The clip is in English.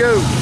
go.